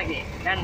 แรกนี่นั่น